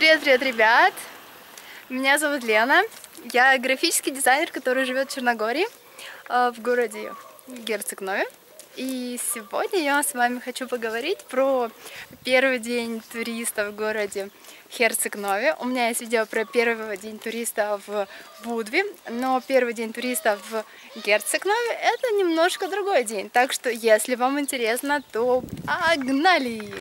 Привет-привет, ребят! Меня зовут Лена. Я графический дизайнер, который живет в Черногории, э, в городе Герцег-Нове. И сегодня я с вами хочу поговорить про первый день туриста в городе Херцег-Нове. У меня есть видео про первый день туриста в Будве, но первый день туриста в Герцег-Нове это немножко другой день. Так что, если вам интересно, то погнали!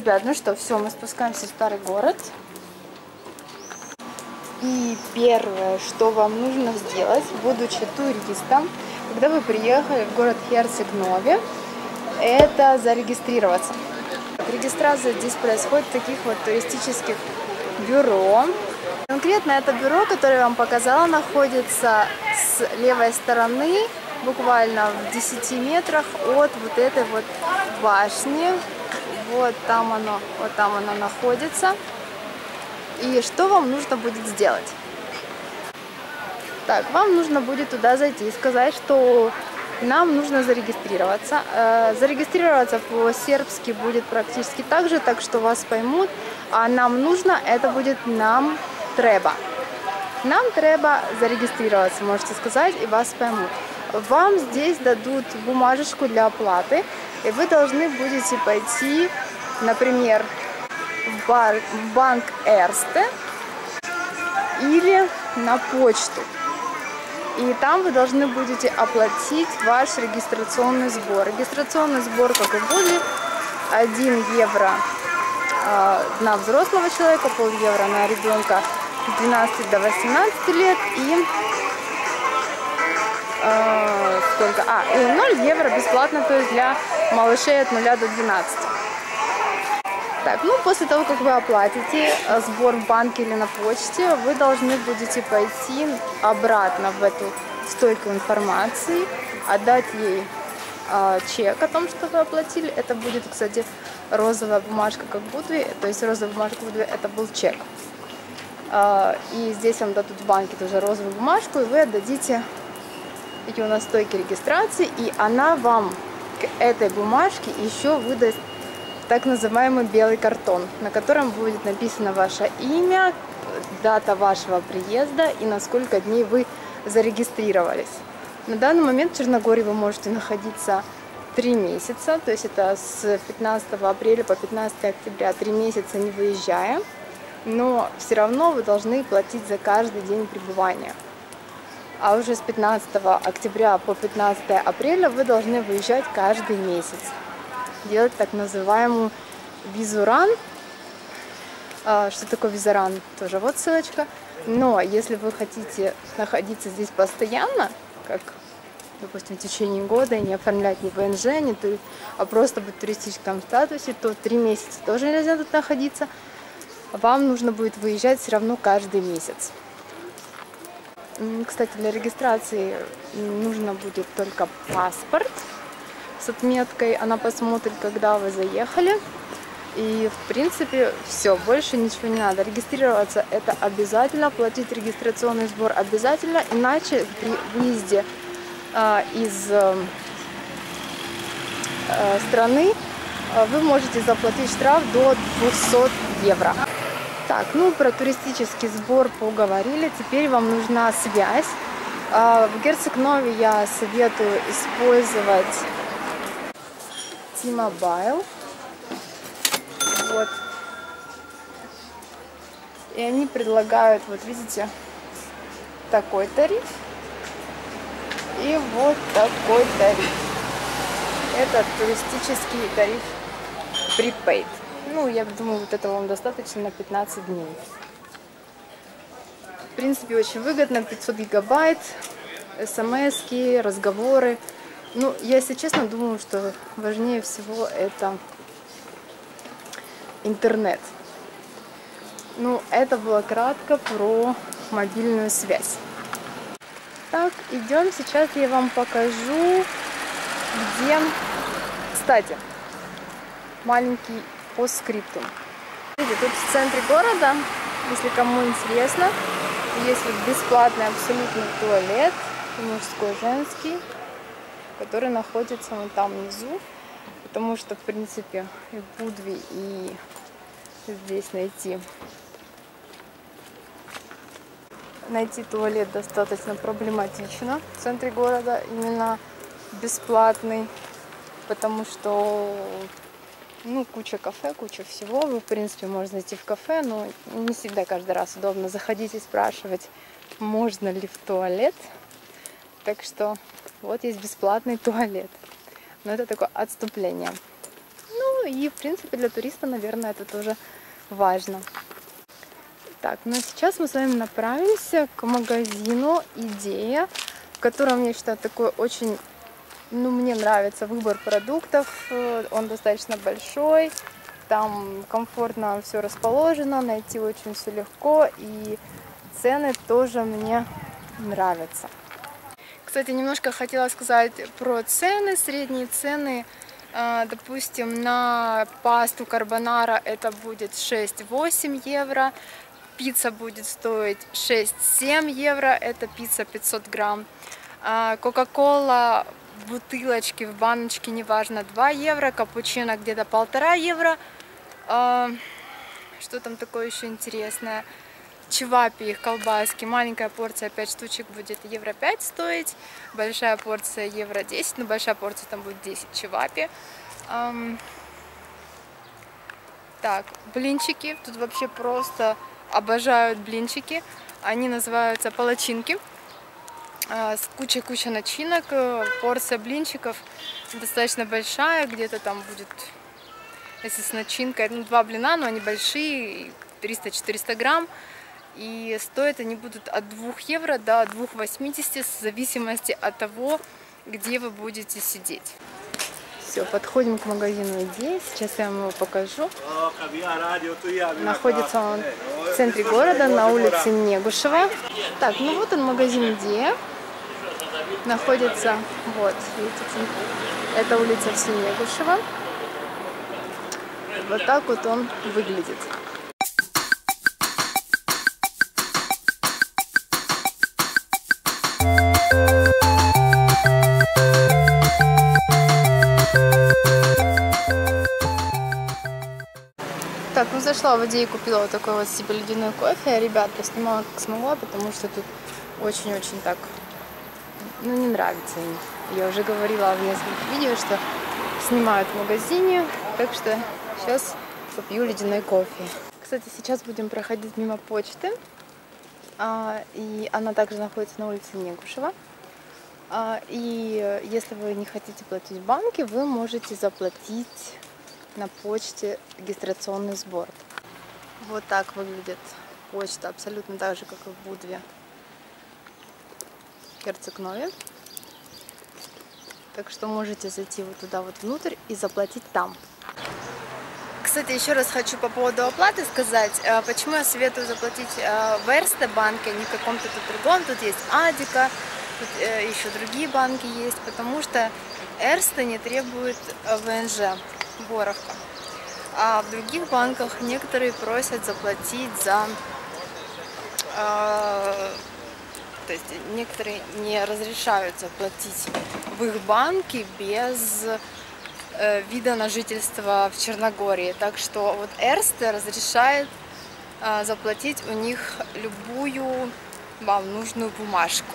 Ребят, ну что, все, мы спускаемся в старый город. И первое, что вам нужно сделать, будучи туристом, когда вы приехали в город Херцег-Нове, это зарегистрироваться. Регистрация здесь происходит в таких вот туристических бюро. Конкретно это бюро, которое я вам показала, находится с левой стороны, буквально в 10 метрах от вот этой вот башни, вот там оно, вот там оно находится. И что вам нужно будет сделать? Так, вам нужно будет туда зайти и сказать, что нам нужно зарегистрироваться. Э, зарегистрироваться по-сербски будет практически так же, так что вас поймут. А нам нужно, это будет нам треба. Нам треба зарегистрироваться, можете сказать, и вас поймут. Вам здесь дадут бумажечку для оплаты, и вы должны будете пойти, например, в, бар, в банк Эрсте или на почту. И там вы должны будете оплатить ваш регистрационный сбор. Регистрационный сбор, как и будет, 1 евро э, на взрослого человека, пол евро на ребенка с 12 до 18 лет и э, сколько? А, и 0 евро бесплатно, то есть для малышей от 0 до 12. Так, ну после того, как вы оплатите э, сбор в банке или на почте, вы должны будете пойти обратно в эту стойку информации, отдать ей э, чек о том, что вы оплатили. Это будет, кстати, розовая бумажка, как Будве, то есть розовая бумажка Будве, это был чек. Э, и здесь вам дадут в банке тоже розовую бумажку, и вы отдадите ее на стойке регистрации, и она вам к этой бумажке еще выдаст так называемый белый картон, на котором будет написано ваше имя, дата вашего приезда и на сколько дней вы зарегистрировались. На данный момент в Черногории вы можете находиться 3 месяца, то есть это с 15 апреля по 15 октября 3 месяца не выезжая, но все равно вы должны платить за каждый день пребывания а уже с 15 октября по 15 апреля вы должны выезжать каждый месяц. Делать так называемую визуран. А, что такое визуран? Тоже вот ссылочка. Но если вы хотите находиться здесь постоянно, как, допустим, в течение года и не оформлять ни ВНЖ, ни, а просто быть в туристическом статусе, то три месяца тоже нельзя тут находиться. Вам нужно будет выезжать все равно каждый месяц. Кстати, для регистрации нужно будет только паспорт с отметкой. Она посмотрит, когда вы заехали. И, в принципе, все, больше ничего не надо. Регистрироваться это обязательно, платить регистрационный сбор обязательно, иначе при выезде э, из э, страны э, вы можете заплатить штраф до 200 евро. Так, ну про туристический сбор поговорили. Теперь вам нужна связь. А, в Герцег-Нове я советую использовать T-Mobile. Вот. И они предлагают, вот видите, такой тариф и вот такой тариф. Это туристический тариф prepaid. Ну, я думаю, вот этого вам достаточно на 15 дней. В принципе, очень выгодно, 500 гигабайт, смс разговоры. Ну, я, если честно, думаю, что важнее всего это интернет. Ну, это было кратко про мобильную связь. Так, идем, сейчас я вам покажу, где... Кстати, маленький по скрипту. Видите, тут в центре города, если кому интересно, есть вот бесплатный абсолютно туалет, мужской, женский, который находится вон там внизу, потому что, в принципе, и в Будве, и здесь найти найти туалет достаточно проблематично в центре города, именно бесплатный, потому что ну, куча кафе, куча всего. Вы, в принципе, можно зайти в кафе, но не всегда каждый раз удобно заходить и спрашивать, можно ли в туалет. Так что вот есть бесплатный туалет. Но это такое отступление. Ну и, в принципе, для туриста, наверное, это тоже важно. Так, ну а сейчас мы с вами направимся к магазину «Идея», в котором, я считаю, такой очень, ну, мне нравится выбор продуктов. Он достаточно большой, там комфортно все расположено, найти очень все легко, и цены тоже мне нравятся. Кстати, немножко хотела сказать про цены, средние цены. А, допустим, на пасту карбонара это будет 6-8 евро, пицца будет стоить 6-7 евро, это пицца 500 грамм. А, кока-кола в бутылочке, в баночке, неважно, 2 евро, капучино где-то полтора евро. А, что там такое еще интересное? Чевапи, их колбаски, маленькая порция 5 штучек будет евро 5 стоить, большая порция евро 10, но большая порция там будет 10 чевапи. Так, блинчики, тут вообще просто обожают блинчики. Они называются палачинки. А, с кучей-кучей начинок. Э, порция блинчиков достаточно большая. Где-то там будет, если с начинкой, ну, два блина, но они большие, 300-400 грамм. И стоят они будут от 2 евро до 2,80 в зависимости от того, где вы будете сидеть. Все, подходим к магазину Идеи. Сейчас я вам его покажу. Находится он в центре города, на улице Негушева. Так, ну вот он магазин Идея. Находится, вот, видите, это улица все Негушева. Вот так вот он выглядит. Так, ну зашла в идею, купила вот такой вот себе ледяной кофе. Ребят, поснимала как смогла, потому что тут очень-очень так, ну не нравится им. Я уже говорила в нескольких видео, что снимают в магазине, так что сейчас попью ледяной кофе. Кстати, сейчас будем проходить мимо почты, а, и она также находится на улице Негушева. А, и если вы не хотите платить в банке, вы можете заплатить на почте регистрационный сбор. Вот так выглядит почта, абсолютно так же, как и в Будве Герцогнове. Так что можете зайти вот туда вот внутрь и заплатить там. Кстати, еще раз хочу по поводу оплаты сказать, э, почему я советую заплатить э, в Эрсте банке, а не в каком-то другом. Тут есть Адика, тут э, еще другие банки есть, потому что Эрсте не требует ВНЖ. Боровка. А в других банках некоторые просят заплатить за... То есть некоторые не разрешают заплатить в их банке без э, вида на жительство в Черногории. Так что вот Эрсте разрешает э, заплатить у них любую вам нужную бумажку.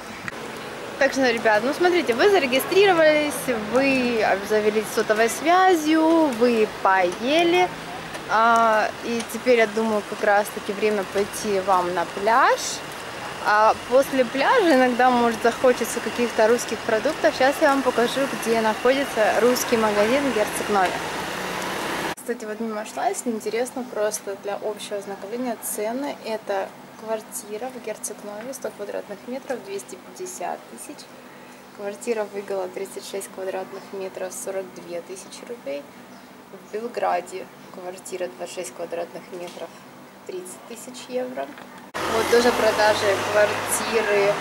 Так что, ребят, ну смотрите, вы зарегистрировались, вы обзавелись сотовой связью, вы поели. А, и теперь, я думаю, как раз-таки время пойти вам на пляж. А после пляжа иногда может захочется каких-то русских продуктов. Сейчас я вам покажу, где находится русский магазин Герцог Нови. Кстати, вот мимо шла, если интересно, просто для общего ознакомления цены. Это Квартира в Герцогнове 100 квадратных метров 250 тысяч. Квартира в Игала 36 квадратных метров 42 тысячи рублей. В Белграде квартира 26 квадратных метров 30 тысяч евро. Вот тоже продажи квартиры,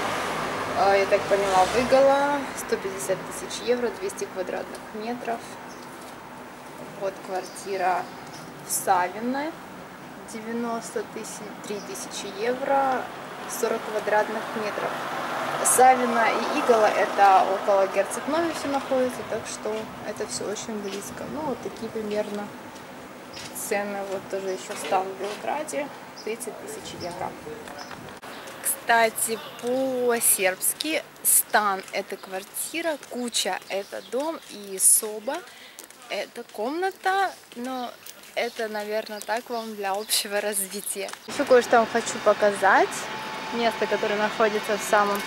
а, я так поняла, выгола 150 тысяч евро, 200 квадратных метров. Вот квартира в Савино 93 тысячи евро, 40 квадратных метров. Савина и Игола это около Герцогнови все находится, так что это все очень близко. Ну, вот такие примерно цены. Вот тоже еще стан в Белграде, 30 тысяч евро. Кстати, по-сербски стан это квартира, куча это дом и соба это комната, но это, наверное, так вам для общего развития. Еще кое-что вам хочу показать. Место, которое находится в самом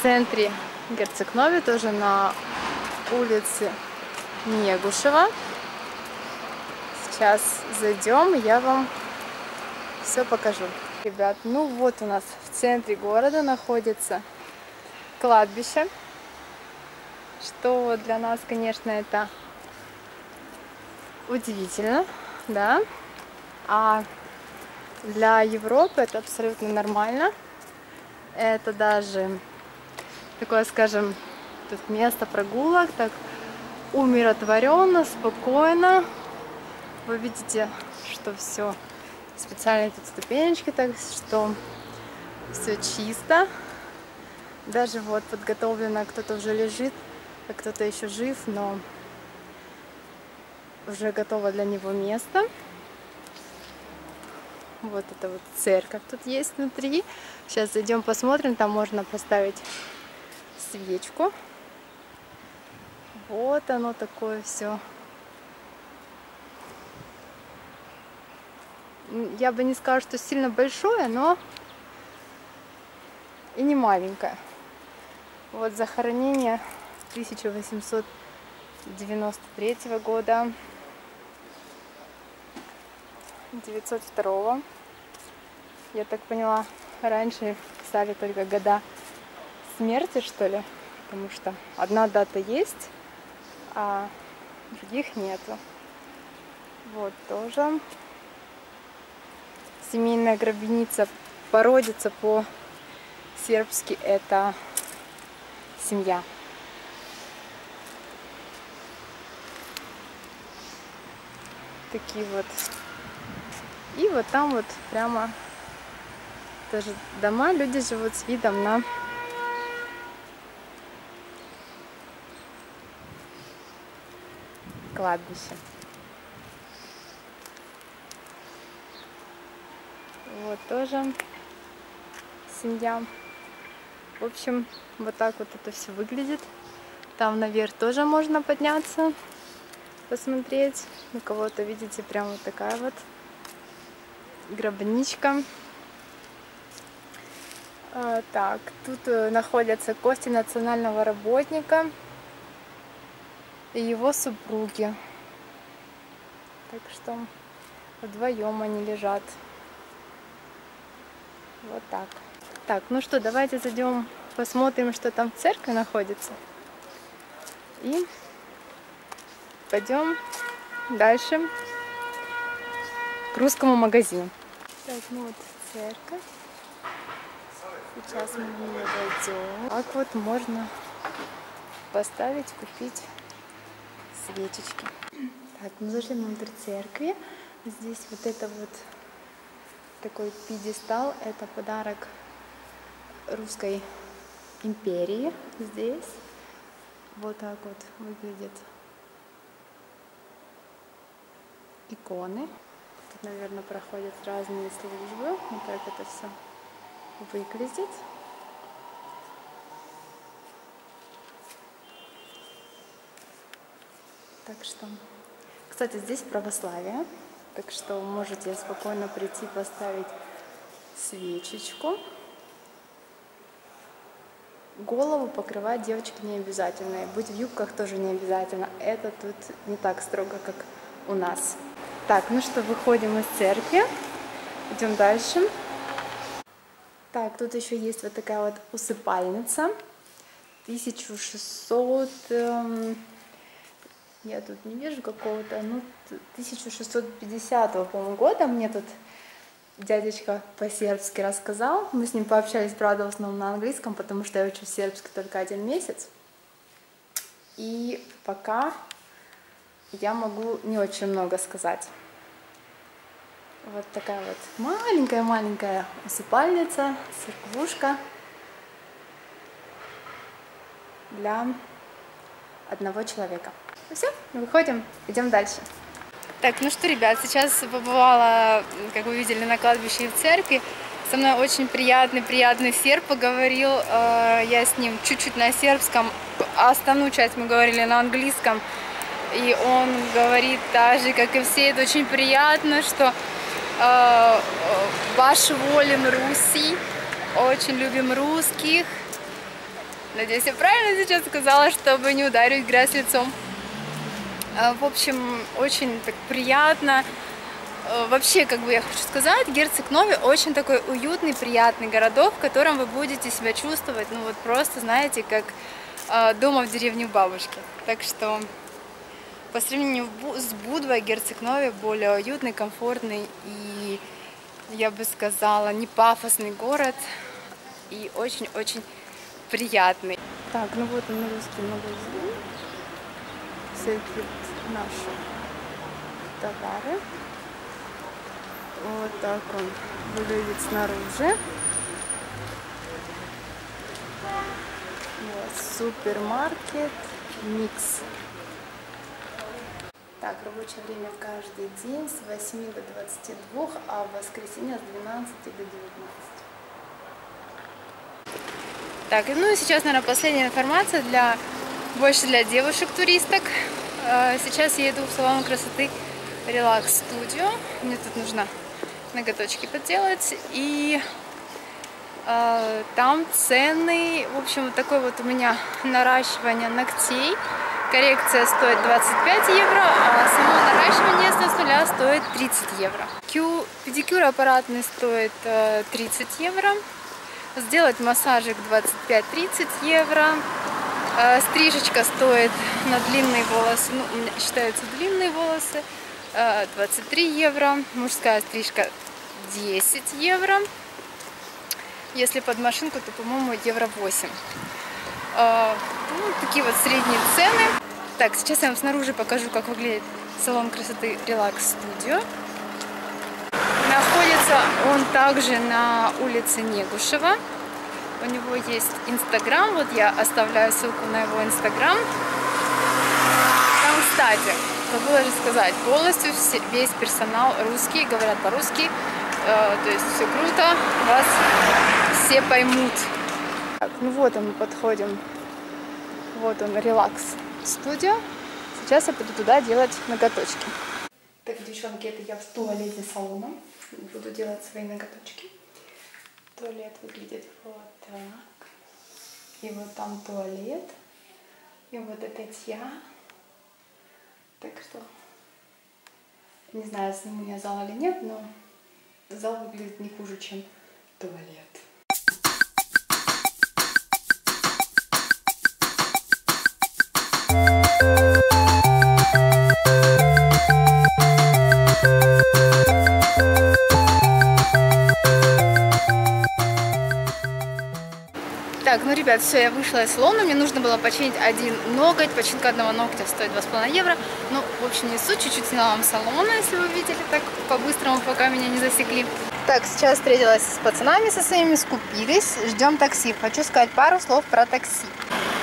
центре Герцегнови, тоже на улице Негушева. Сейчас зайдем, я вам все покажу. Ребят, ну вот у нас в центре города находится кладбище, что для нас, конечно, это удивительно, да, а для Европы это абсолютно нормально. Это даже такое, скажем, тут место прогулок, так умиротворенно, спокойно. Вы видите, что все специальные тут ступенечки, так что все чисто. Даже вот подготовлено, кто-то уже лежит, а кто-то еще жив, но уже готово для него место. Вот это вот церковь тут есть внутри. Сейчас зайдем посмотрим, там можно поставить свечку. Вот оно такое все. Я бы не сказала, что сильно большое, но и не маленькое. Вот захоронение 1893 года. 902 я так поняла раньше писали только года смерти что ли потому что одна дата есть а других нету вот тоже семейная гробница породится по сербски это семья такие вот и вот там вот прямо тоже дома, люди живут с видом на кладбище. Вот тоже семья. В общем, вот так вот это все выглядит. Там наверх тоже можно подняться, посмотреть. У кого-то, видите, прям вот такая вот гробничка. А, так, тут э, находятся кости национального работника и его супруги. Так что вдвоем они лежат. Вот так. Так, ну что, давайте зайдем, посмотрим, что там в церкви находится. И пойдем дальше к русскому магазину. Так, ну вот церковь. Сейчас мы в нее войдем. Так вот можно поставить, купить свечечки. Так, мы зашли внутрь церкви. Здесь вот это вот такой пьедестал. Это подарок русской империи здесь. Вот так вот выглядит иконы наверное, проходят разные службы. Вот так это все выглядит. Так что, кстати, здесь православие, так что можете спокойно прийти поставить свечечку. Голову покрывать девочки не обязательно, и быть в юбках тоже не обязательно. Это тут не так строго, как у нас. Так, ну что, выходим из церкви. Идем дальше. Так, тут еще есть вот такая вот усыпальница. 1600... Я тут не вижу какого-то, ну, 1650 по-моему, года мне тут дядечка по-сербски рассказал. Мы с ним пообщались, правда, в основном на английском, потому что я учу сербский только один месяц. И пока я могу не очень много сказать. Вот такая вот маленькая-маленькая усыпальница, церквушка для одного человека. Ну все, выходим, идем дальше. Так, ну что, ребят, сейчас побывала, как вы видели, на кладбище и в церкви. Со мной очень приятный, приятный серб поговорил. Э, я с ним чуть-чуть на сербском, а основную часть мы говорили на английском. И он говорит так же, как и все, это очень приятно, что э, ваш волен Руси, очень любим русских. Надеюсь, я правильно сейчас сказала, чтобы не ударить грязь лицом. Э, в общем, очень так приятно. Э, вообще, как бы я хочу сказать, Герцог Нови очень такой уютный, приятный городок, в котором вы будете себя чувствовать, ну вот просто, знаете, как э, дома в деревне бабушки. Так что по сравнению с Будвой, Герцог Нови более уютный, комфортный и, я бы сказала, не пафосный город и очень-очень приятный. Так, ну вот он русский магазин. Всякие наши товары. Вот так он выглядит снаружи. Вот, супермаркет Микс. Так, рабочее время каждый день с 8 до 22, а в воскресенье с 12 до 19. Так, ну и сейчас, наверное, последняя информация для больше для девушек-туристок. Э, сейчас я иду в салон красоты Relax Studio. Мне тут нужно ноготочки поделать. И э, там цены, в общем, вот такое вот у меня наращивание ногтей. Коррекция стоит 25 евро, а само наращивание с нуля стоит 30 евро. Кью, педикюр аппаратный стоит э, 30 евро. Сделать массажик 25-30 евро. Э, стрижечка стоит на длинные волосы, ну, у меня считаются длинные волосы, 23 э, евро. Мужская стрижка 10 евро. Если под машинку, то, по-моему, евро 8. Э, ну, такие вот средние цены. Так, сейчас я вам снаружи покажу, как выглядит салон красоты Relax Studio. Находится он также на улице Негушева. У него есть Инстаграм, вот я оставляю ссылку на его Инстаграм. Там, кстати, забыла же сказать, полностью весь персонал русский, говорят по-русски, э, то есть все круто, вас все поймут. Так, ну вот мы подходим, вот он, релакс студия. Сейчас я пойду туда делать ноготочки. Так, девчонки, это я в туалете салона, буду делать свои ноготочки. Туалет выглядит вот так. И вот там туалет. И вот опять я. Так что, не знаю, сниму я зал или нет, но зал выглядит не хуже, чем туалет. Так, ну, ребят, все, я вышла из салона, мне нужно было починить один ноготь, починка одного ногтя стоит 2,5 евро. Ну, в общем, не суть, чуть-чуть сняла вам салона, если вы видели так по-быстрому, пока меня не засекли. Так, сейчас встретилась с пацанами со своими, скупились, ждем такси. Хочу сказать пару слов про такси.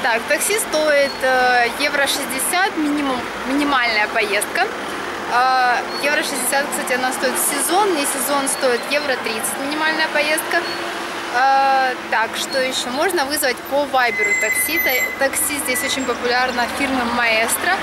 Так, такси стоит э, евро 60, минимум, минимальная поездка. Э, евро 60, кстати, она стоит в сезон, не сезон стоит евро 30, минимальная поездка. Э, так, что еще? Можно вызвать по вайберу такси. Такси здесь очень популярна фирма Маэстро.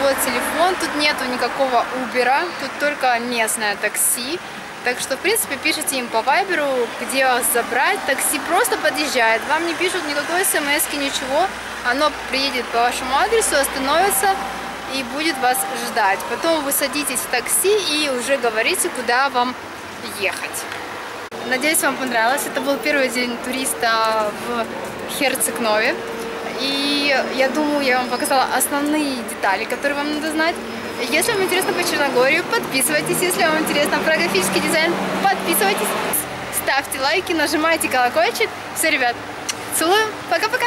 Вот телефон, тут нету никакого Убера, тут только местное такси. Так что, в принципе, пишите им по вайберу, где вас забрать. Такси просто подъезжает, вам не пишут никакой смс ничего. Оно приедет по вашему адресу, остановится и будет вас ждать. Потом вы садитесь в такси и уже говорите, куда вам ехать. Надеюсь, вам понравилось. Это был первый день туриста в Херцег-Нове. И я думаю, я вам показала основные детали, которые вам надо знать. Если вам интересно по Черногорию, подписывайтесь. Если вам интересно про графический дизайн, подписывайтесь. Ставьте лайки, нажимайте колокольчик. Все, ребят, целую. Пока-пока.